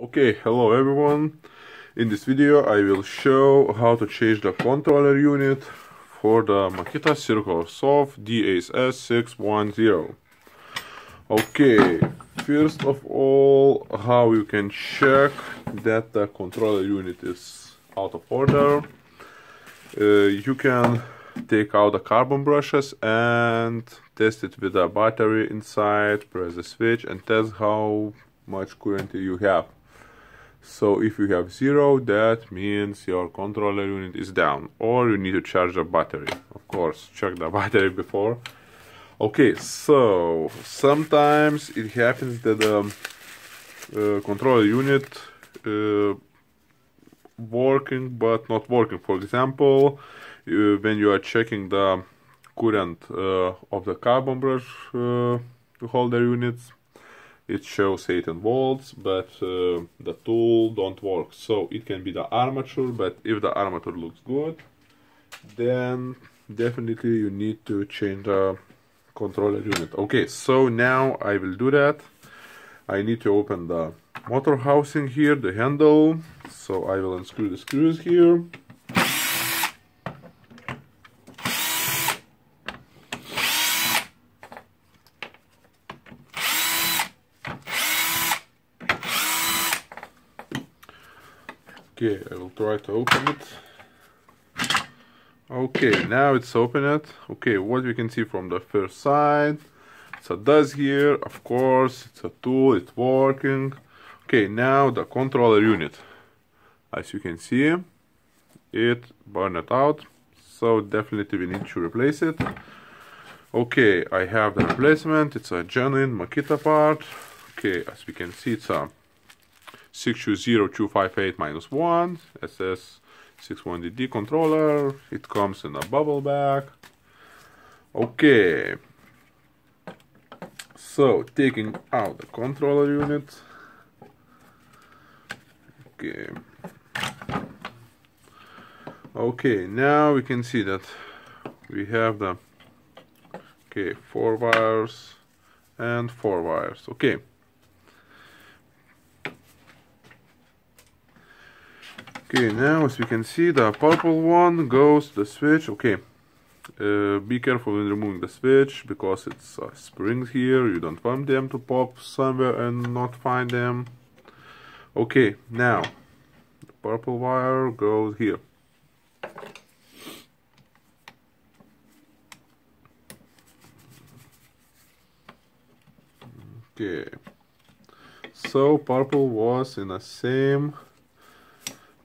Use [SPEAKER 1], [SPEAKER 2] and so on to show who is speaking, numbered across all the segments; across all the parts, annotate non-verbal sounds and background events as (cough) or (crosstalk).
[SPEAKER 1] Okay, hello everyone. In this video I will show how to change the controller unit for the Makita Circular Saw DSS610. Okay, first of all, how you can check that the controller unit is out of order. Uh, you can take out the carbon brushes and test it with a battery inside, press the switch and test how much current you have. So if you have zero, that means your controller unit is down or you need to charge the battery. Of course, check the (laughs) battery before. Okay, so sometimes it happens that the uh, controller unit uh, working but not working. For example, uh, when you are checking the current uh, of the carbon brush uh, holder units, it shows 18 volts but uh, the tool don't work. So it can be the armature but if the armature looks good then definitely you need to change the controller unit. Okay so now I will do that. I need to open the motor housing here the handle. So I will unscrew the screws here Okay, I will try to open it. Okay, now it's open it Okay, what we can see from the first side. It's a dust here, of course, it's a tool, it's working. Okay, now the controller unit. As you can see, it burned out, so definitely we need to replace it. Okay, I have the replacement, it's a genuine Makita part. Okay, as we can see, it's a 620258 minus 1 SS61DD controller. It comes in a bubble bag. Okay. So, taking out the controller unit. Okay. Okay, now we can see that we have the okay, four wires and four wires. Okay. Okay, now as we can see, the purple one goes to the switch. Okay, uh, be careful when removing the switch because it's uh, springs here. You don't want them to pop somewhere and not find them. Okay, now the purple wire goes here. Okay, so purple was in the same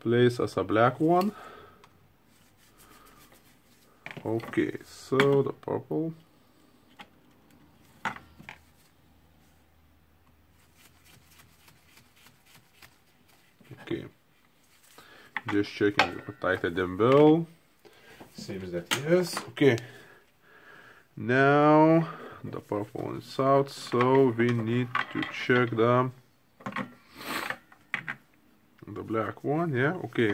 [SPEAKER 1] place as a black one. Okay, so the purple. Okay, just checking if tighter than well. Seems that yes. Okay, now the purple one is out, so we need to check the the black one yeah okay.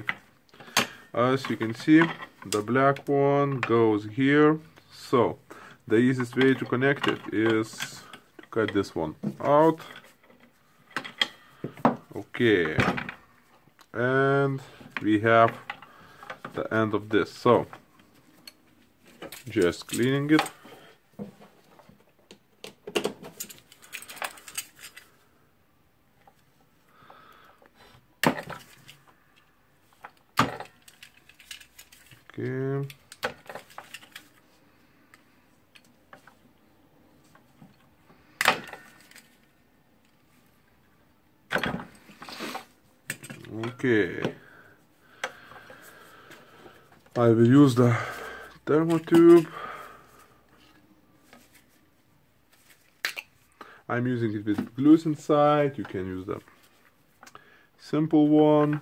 [SPEAKER 1] As you can see the black one goes here. So the easiest way to connect it is to cut this one out. Okay. And we have the end of this. So just cleaning it Okay. Okay. I will use the thermotube. I'm using it with glues inside. You can use the simple one.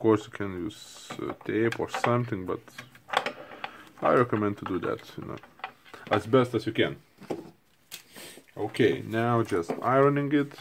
[SPEAKER 1] Course you can use uh, tape or something but I recommend to do that you know, as best as you can. Okay now just ironing it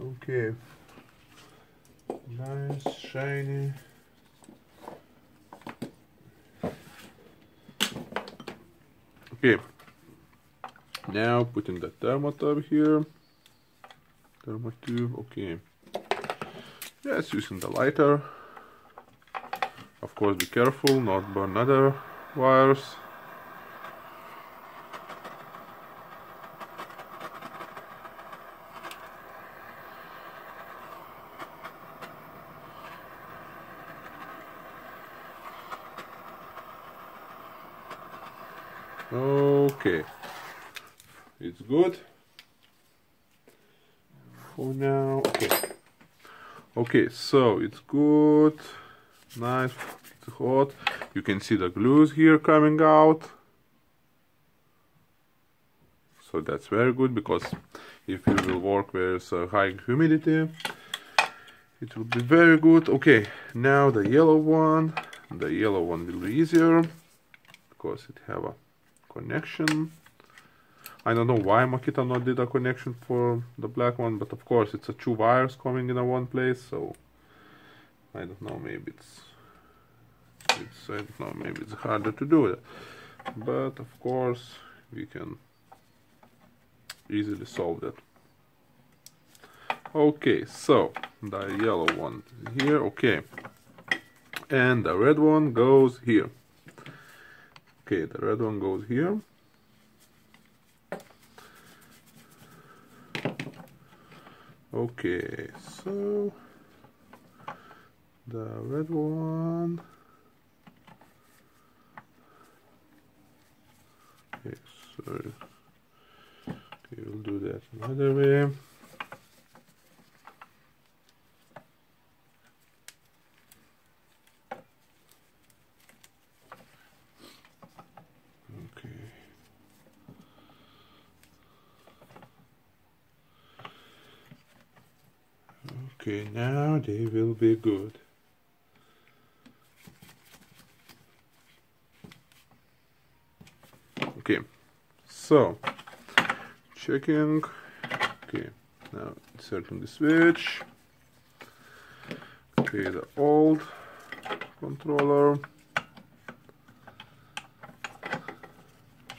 [SPEAKER 1] Okay. Nice, shiny. Okay. Now putting the thermotub here. Thermotube, okay. Yes, using the lighter. Of course be careful, not burn other wires. Okay, it's good for now. Okay, okay, so it's good, nice, it's hot. You can see the glues here coming out. So that's very good because if you will work with uh, high humidity, it will be very good. Okay, now the yellow one. The yellow one will be easier because it have a connection. I don't know why Makita not did a connection for the black one, but of course it's a two wires coming in a one place, so I don't know, maybe it's, it's I don't know, maybe it's harder to do it. But of course we can easily solve that. Okay, so the yellow one here, okay. And the red one goes here. Okay, the red one goes here. Okay, so the red one. Okay, sorry. Okay, we'll do that another way. Okay, now they will be good. Okay, so checking. Okay, now inserting the switch. Okay, the old controller.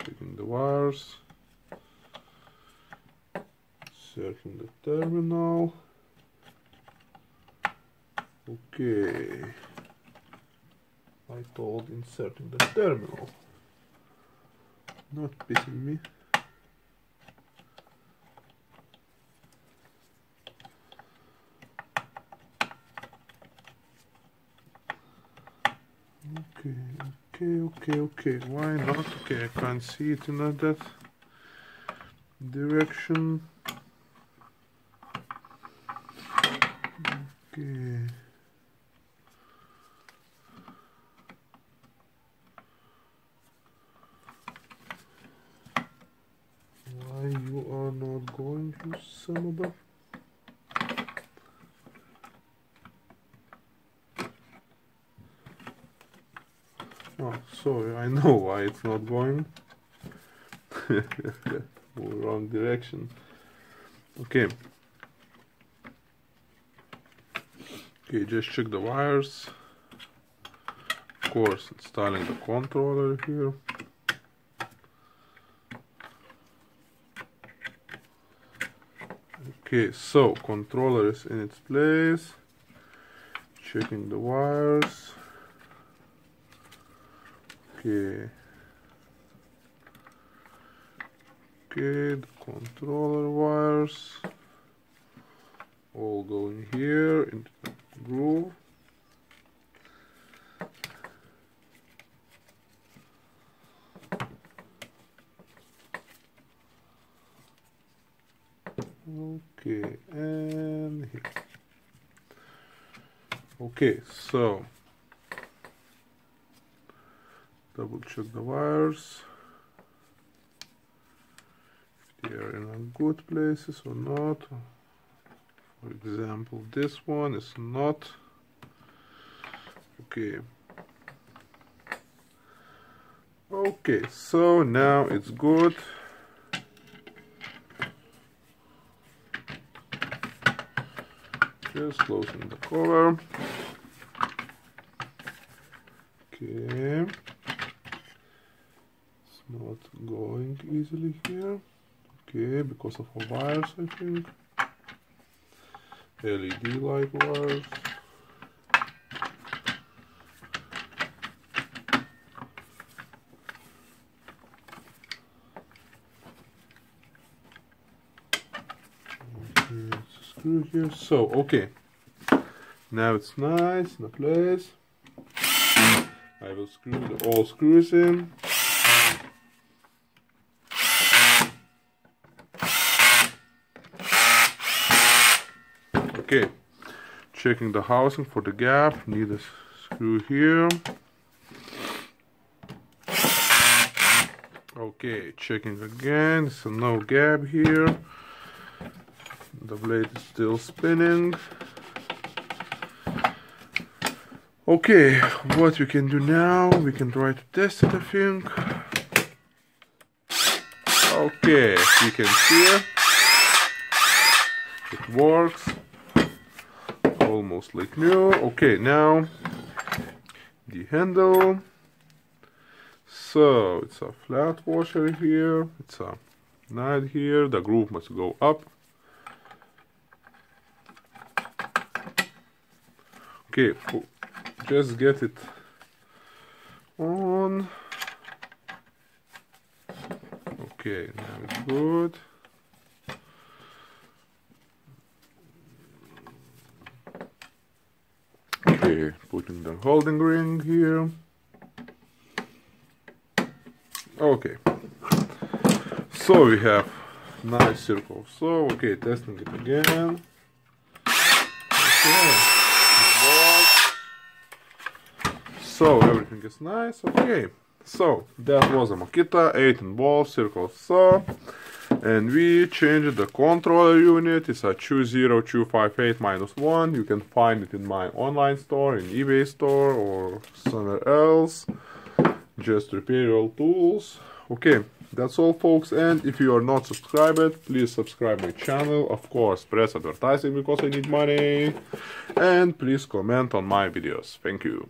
[SPEAKER 1] Checking the wires. Inserting the terminal. Okay. I told inserting the terminal. Not pissing me. Okay, okay, okay, okay. Why not? Okay, I can't see it in that direction. Okay. going them. Oh, sorry, I know why it's not going. (laughs) Wrong direction. Okay. Okay, just check the wires. Of course, installing the controller here. Okay, so controller is in its place. Checking the wires. Okay. Okay, the controller wires all going here into the groove. Okay and here. Okay so double check the wires. If they are in good places or not. For example this one is not. Okay okay so now it's good just closing the cover. Okay. It's not going easily here. Okay because of wires I think. LED light wires screw here. So okay. Now it's nice in the place. I will screw the all screws in. Okay. Checking the housing for the gap. Need a screw here. Okay. Checking again. So no gap here the blade is still spinning. Okay what we can do now we can try to test it I think. Okay you can see it. Works. Almost like new. Okay now the handle. So it's a flat washer here. It's a nut here. The groove must go up okay just get it. On. Okay now it's good. Okay putting the holding ring here. Okay. So we have nice circle. So okay testing it again. Okay so everything is nice okay. So that was a Makita 18 ball circle saw and we changed the controller unit. It's a 20258 minus 1 you can find it in my online store in ebay store or somewhere else. Just repair your tools. Okay that's all folks. And if you are not subscribed please subscribe my channel. Of course press advertising because i need money. And please comment on my videos. Thank you